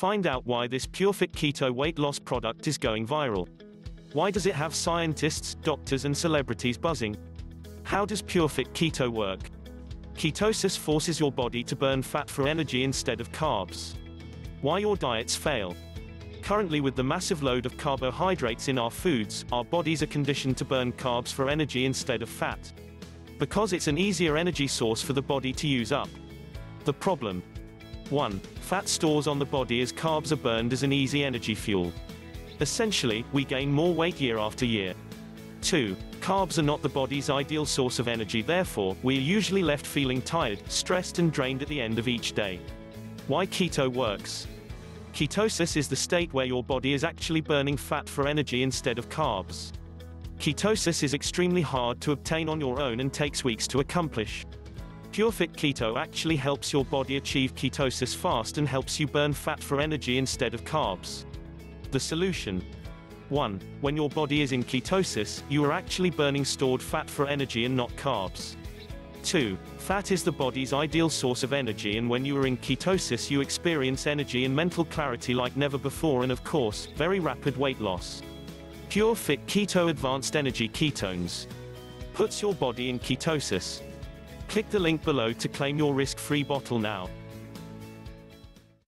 Find out why this PureFit Keto weight loss product is going viral. Why does it have scientists, doctors, and celebrities buzzing? How does PureFit Keto work? Ketosis forces your body to burn fat for energy instead of carbs. Why your diets fail. Currently, with the massive load of carbohydrates in our foods, our bodies are conditioned to burn carbs for energy instead of fat. Because it's an easier energy source for the body to use up. The problem 1. Fat stores on the body as carbs are burned as an easy energy fuel. Essentially, we gain more weight year after year. 2. Carbs are not the body's ideal source of energy, therefore, we are usually left feeling tired, stressed, and drained at the end of each day. Why keto works. Ketosis is the state where your body is actually burning fat for energy instead of carbs. Ketosis is extremely hard to obtain on your own and takes weeks to accomplish. PureFit Keto actually helps your body achieve ketosis fast and helps you burn fat for energy instead of carbs. The solution 1. When your body is in ketosis, you are actually burning stored fat for energy and not carbs. 2. Fat is the body's ideal source of energy, and when you are in ketosis, you experience energy and mental clarity like never before, and of course, very rapid weight loss. Pure Fit Keto Advanced Energy Ketones puts your body in ketosis. Click the link below to claim your risk free bottle now.